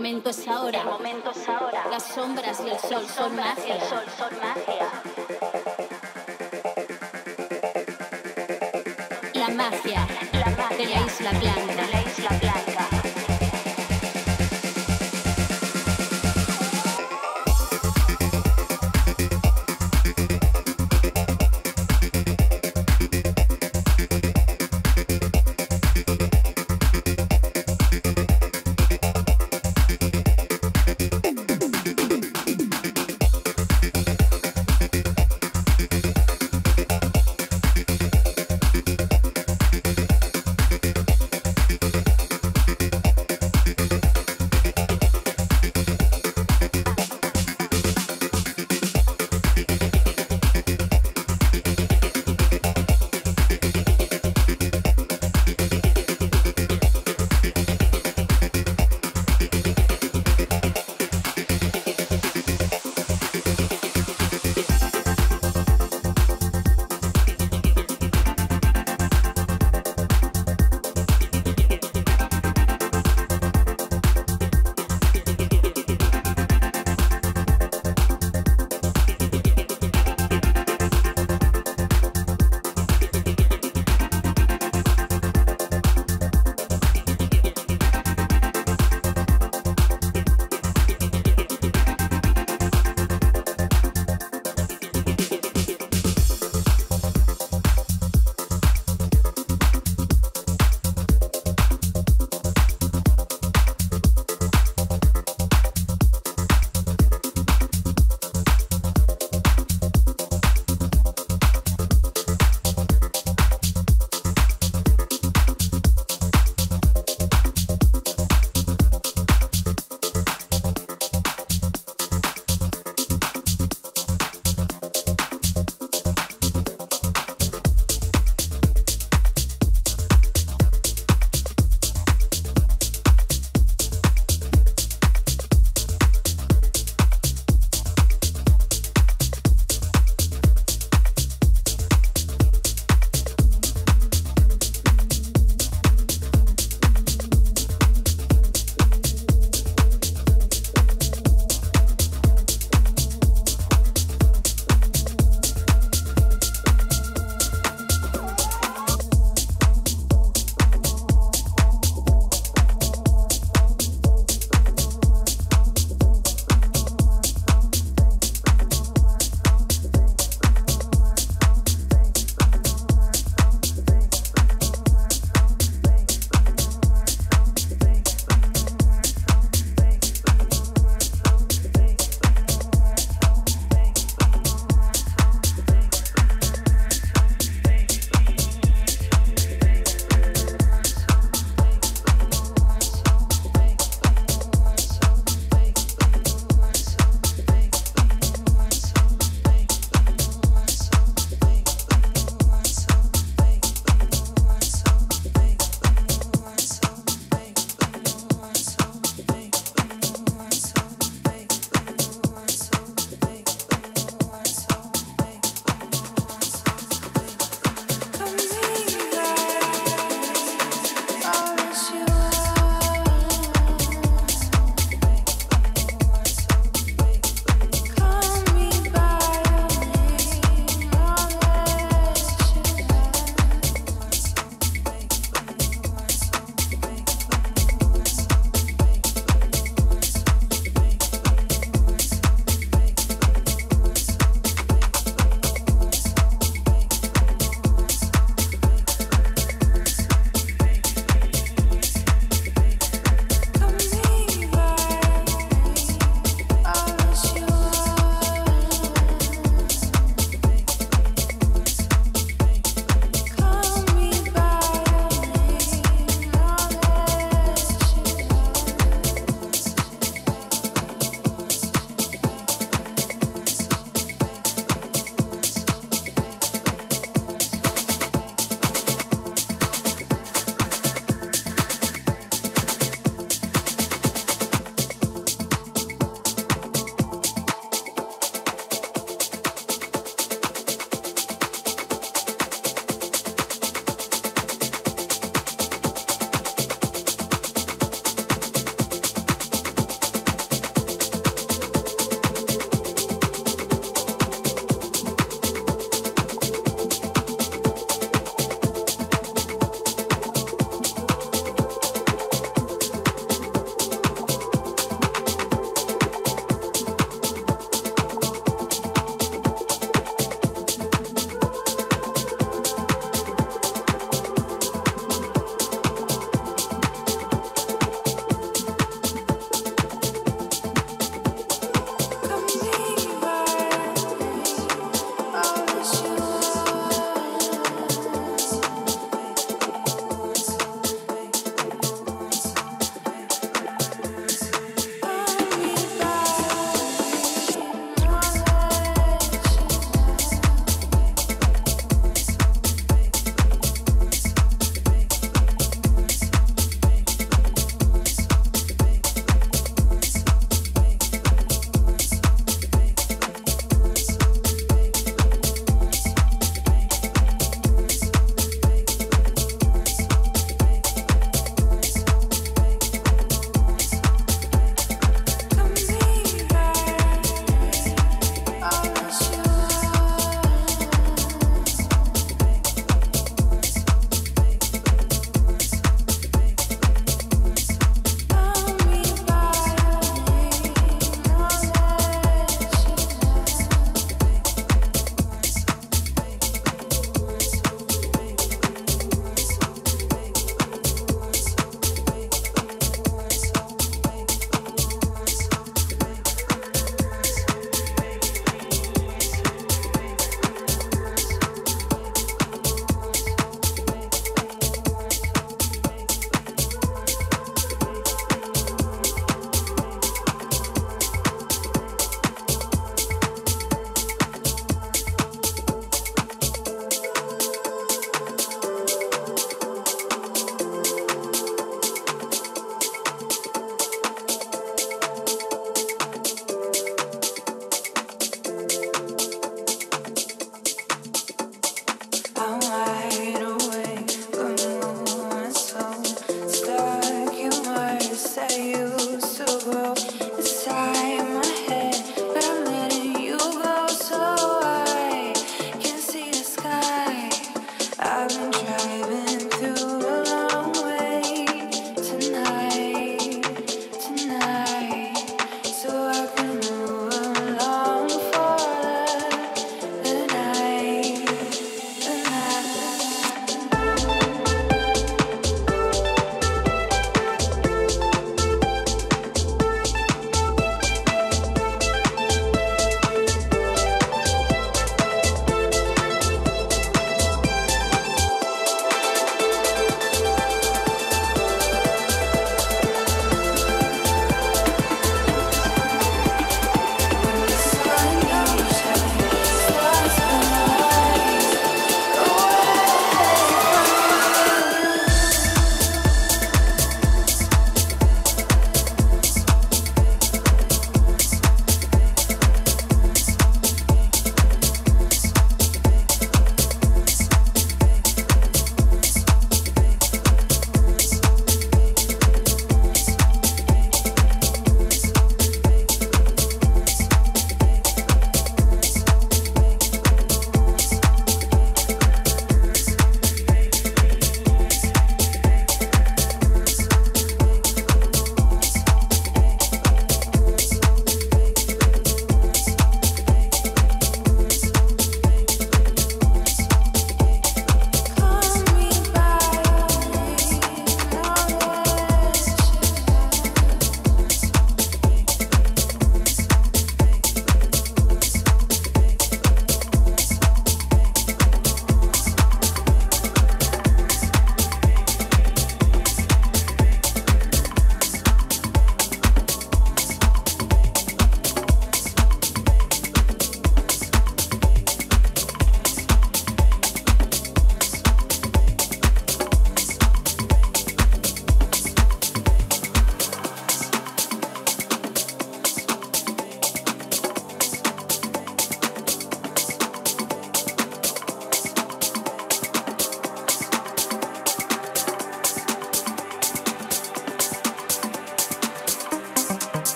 momento es ahora. El momento es ahora. Las sombras y el sol son magia. El sol son magia. La magia La magia de la isla blanca. de la isla blanca.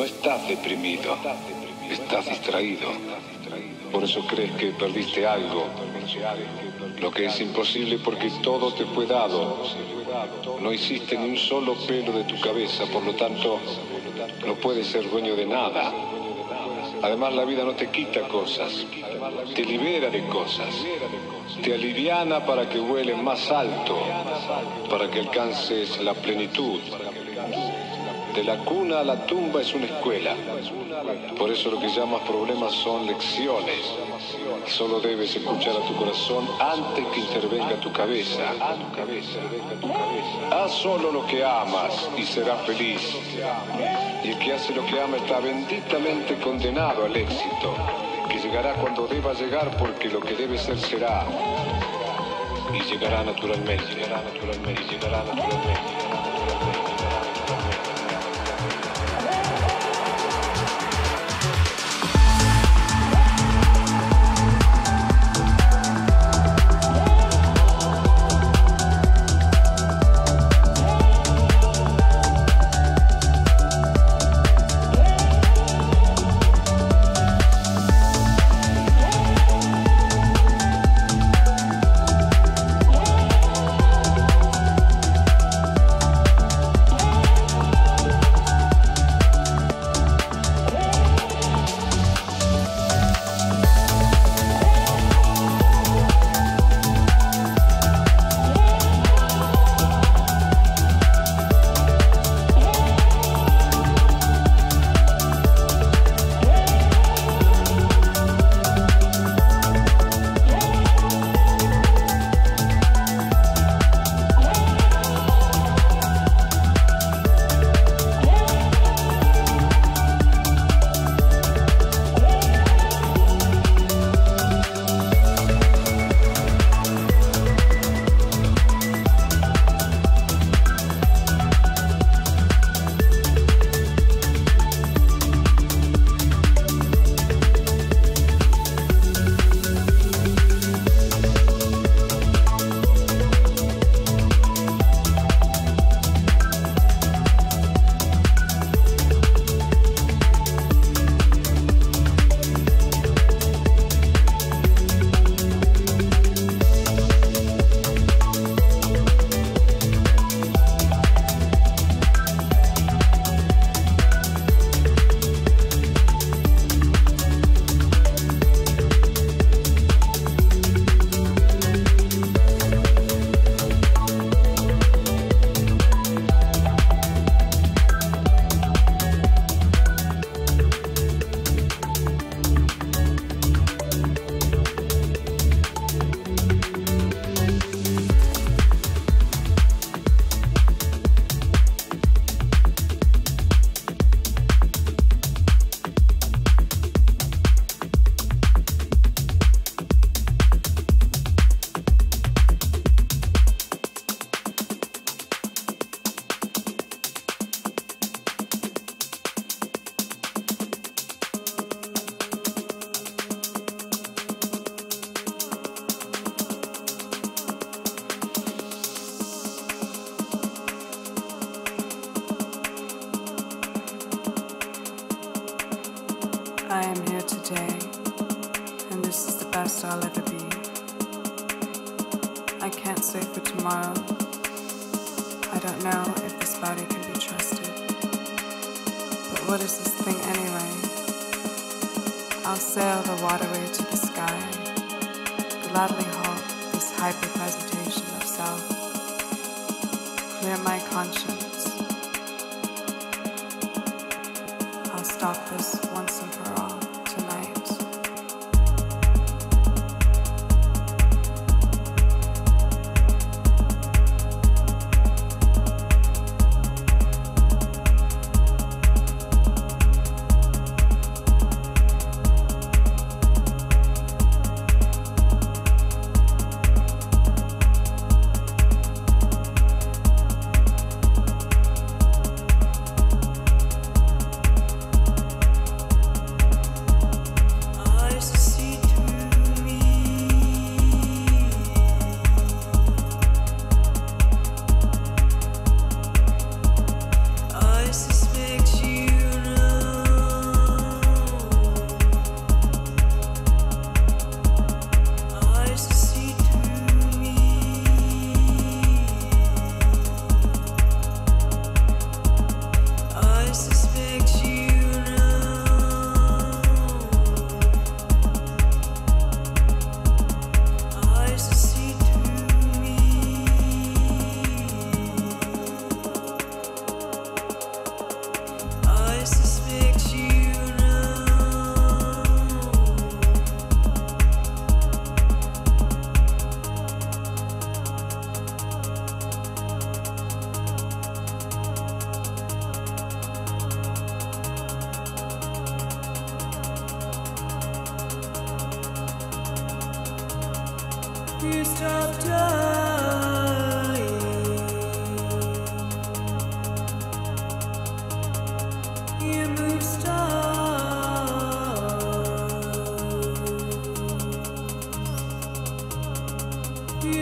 No estás deprimido, estás distraído. Por eso crees que perdiste algo, lo que es imposible porque todo te fue dado. No hiciste ni un solo pelo de tu cabeza, por lo tanto, no puedes ser dueño de nada. Además, la vida no te quita cosas, te libera de cosas, te aliviana para que vueles más alto, para que alcances la plenitud. De la cuna a la tumba es una escuela. Por eso lo que llamas problemas son lecciones. Solo debes escuchar a tu corazón antes que intervenga tu cabeza. Haz solo lo que amas y serás feliz. Y el que hace lo que ama está benditamente condenado al éxito, que llegará cuando deba llegar porque lo que debe ser será. Y llegará naturalmente, llegará naturalmente, y llegará naturalmente.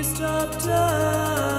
stopped us.